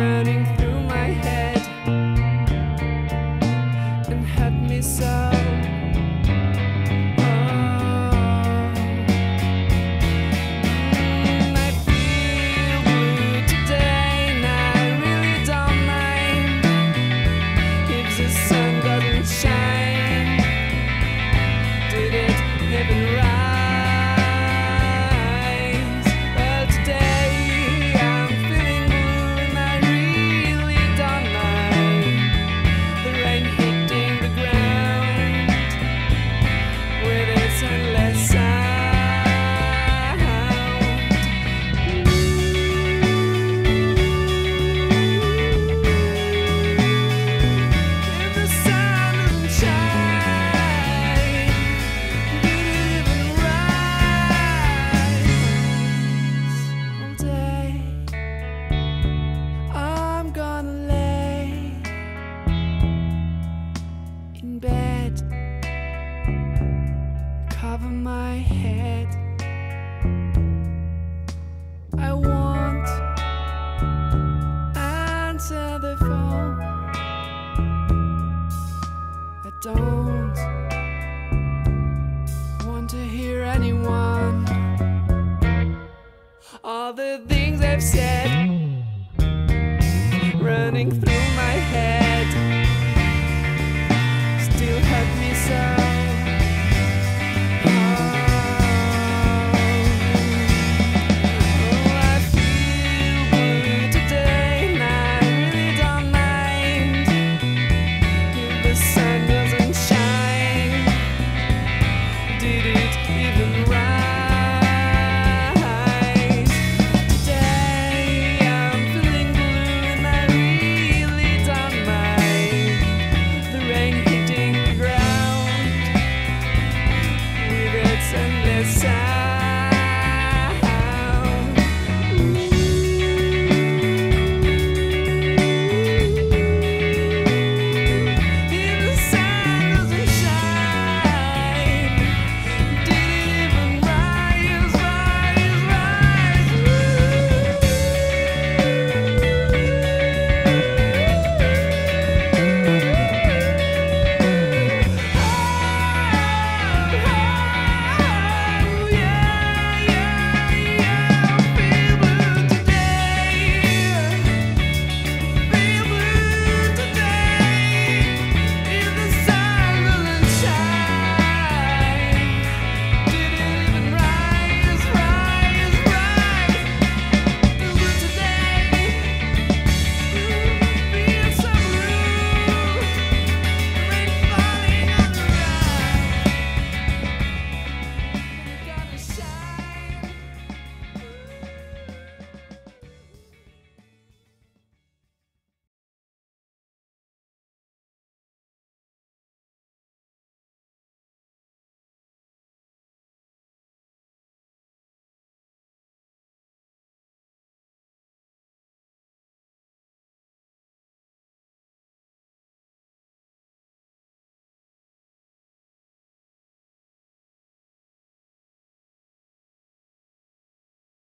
running cover my head.